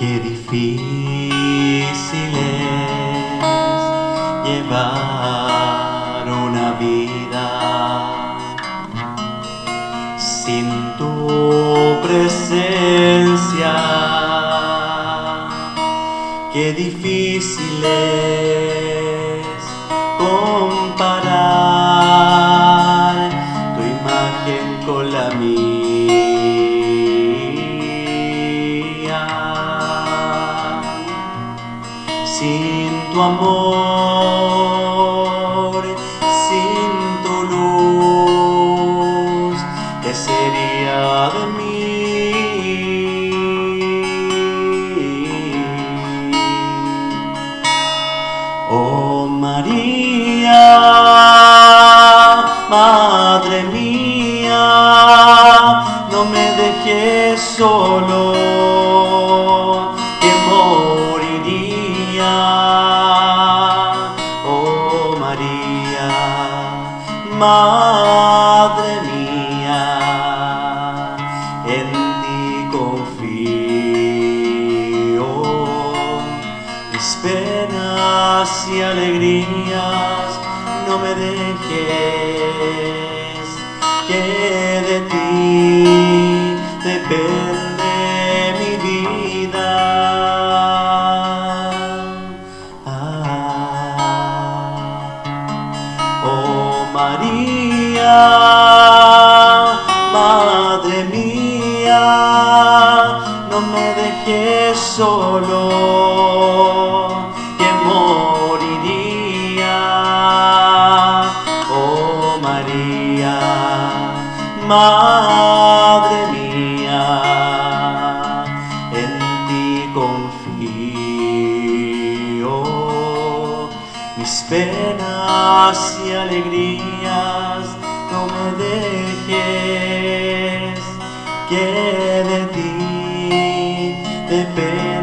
Qué difícil es llevar una vida sin tu presencia. Qué difícil es comparar tu imagen con la mía. Sin tu amor, sin tu luz, ¿qué sería de mí? Oh María, Madre mía, no me dejes solo, Madre mía, en ti confío. Mis penas y alegrías, no me dejes Madre mía, no me dejes solo, que moriría. Oh María, Madre mía, en ti confío mis penas y alegrías, no me dejes. Que de ti depende